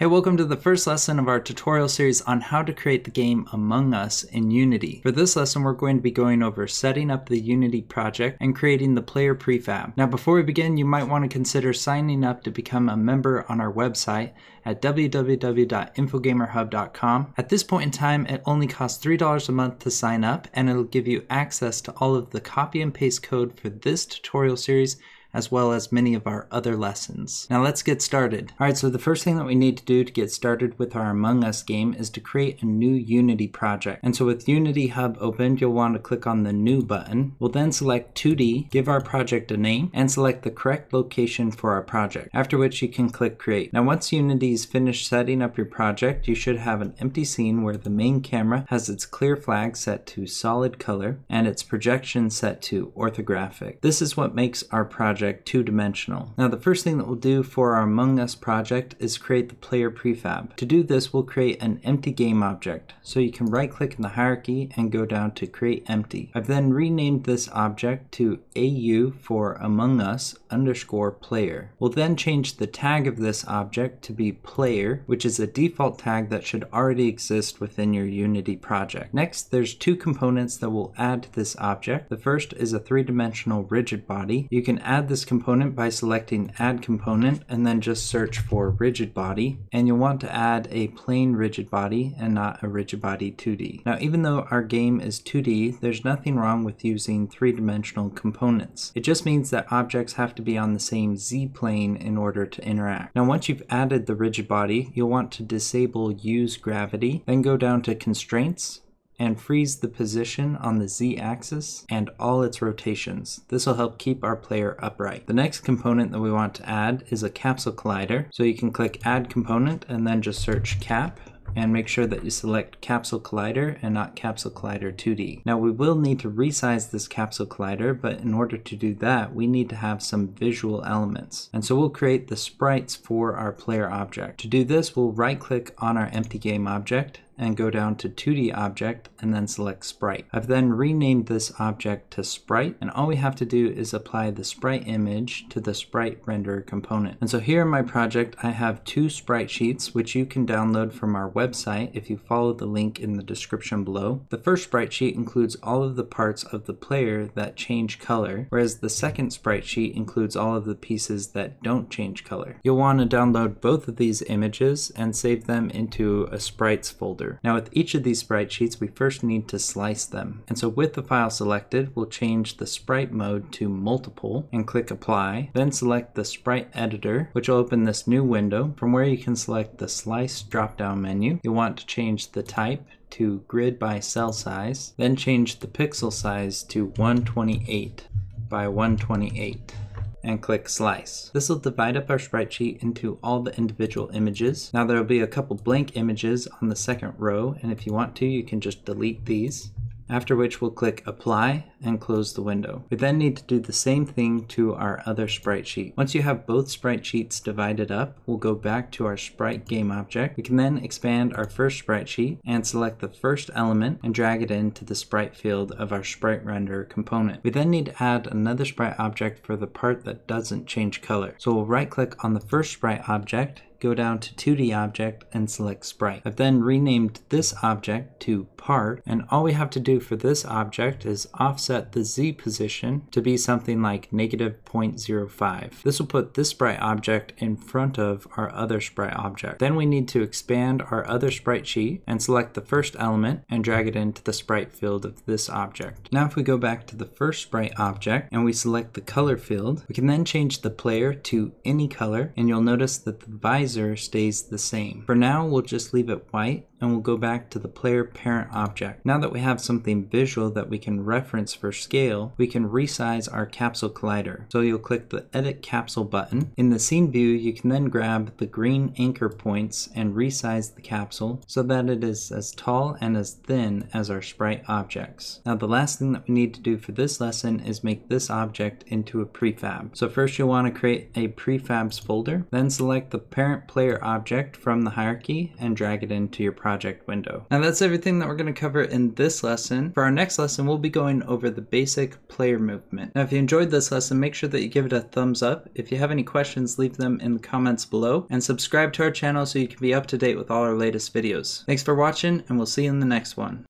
Hey, welcome to the first lesson of our tutorial series on how to create the game Among Us in Unity. For this lesson, we're going to be going over setting up the Unity project and creating the player prefab. Now, before we begin, you might want to consider signing up to become a member on our website at www.infogamerhub.com. At this point in time, it only costs $3 a month to sign up, and it'll give you access to all of the copy and paste code for this tutorial series as well as many of our other lessons. Now let's get started. Alright, so the first thing that we need to do to get started with our Among Us game is to create a new Unity project. And so with Unity Hub opened, you'll want to click on the New button. We'll then select 2D, give our project a name, and select the correct location for our project, after which you can click Create. Now once Unity is finished setting up your project, you should have an empty scene where the main camera has its clear flag set to solid color and its projection set to orthographic. This is what makes our project project two-dimensional. Now the first thing that we'll do for our Among Us project is create the player prefab. To do this we'll create an empty game object. So you can right click in the hierarchy and go down to create empty. I've then renamed this object to AU for Among Us underscore player. We'll then change the tag of this object to be player which is a default tag that should already exist within your Unity project. Next there's two components that we'll add to this object. The first is a three-dimensional rigid body. You can add this component by selecting add component and then just search for rigid body and you'll want to add a plain rigid body and not a rigid body 2D. Now even though our game is 2D there's nothing wrong with using three-dimensional components. It just means that objects have to be on the same Z plane in order to interact. Now once you've added the rigid body you'll want to disable use gravity then go down to constraints and freeze the position on the z-axis and all its rotations. This will help keep our player upright. The next component that we want to add is a capsule collider. So you can click add component and then just search cap and make sure that you select Capsule Collider and not Capsule Collider 2D. Now we will need to resize this Capsule Collider, but in order to do that, we need to have some visual elements. And so we'll create the sprites for our player object. To do this, we'll right click on our empty game object and go down to 2D object and then select sprite. I've then renamed this object to sprite and all we have to do is apply the sprite image to the sprite renderer component. And so here in my project I have two sprite sheets which you can download from our website if you follow the link in the description below. The first sprite sheet includes all of the parts of the player that change color whereas the second sprite sheet includes all of the pieces that don't change color. You'll want to download both of these images and save them into a sprites folder Now with each of these sprite sheets, we first need to slice them. And so with the file selected, we'll change the sprite mode to multiple and click apply. Then select the sprite editor, which will open this new window from where you can select the slice drop down menu. You'll want to change the type to grid by cell size, then change the pixel size to 128 by 128 and click slice. This will divide up our sprite sheet into all the individual images. Now there will be a couple blank images on the second row and if you want to you can just delete these after which we'll click apply and close the window. We then need to do the same thing to our other sprite sheet. Once you have both sprite sheets divided up, we'll go back to our sprite game object. We can then expand our first sprite sheet and select the first element and drag it into the sprite field of our sprite renderer component. We then need to add another sprite object for the part that doesn't change color. So we'll right click on the first sprite object go down to 2D object and select sprite. I've then renamed this object to part and all we have to do for this object is offset the Z position to be something like negative 0.05. This will put this sprite object in front of our other sprite object. Then we need to expand our other sprite sheet and select the first element and drag it into the sprite field of this object. Now if we go back to the first sprite object and we select the color field, we can then change the player to any color and you'll notice that the visor stays the same. For now, we'll just leave it white and we'll go back to the player parent object. Now that we have something visual that we can reference for scale, we can resize our capsule collider. So you'll click the edit capsule button. In the scene view, you can then grab the green anchor points and resize the capsule so that it is as tall and as thin as our sprite objects. Now the last thing that we need to do for this lesson is make this object into a prefab. So first you'll want to create a prefabs folder, then select the parent player object from the hierarchy and drag it into your project project window. And that's everything that we're going to cover in this lesson. For our next lesson, we'll be going over the basic player movement. Now if you enjoyed this lesson, make sure that you give it a thumbs up. If you have any questions, leave them in the comments below and subscribe to our channel so you can be up to date with all our latest videos. Thanks for watching and we'll see you in the next one.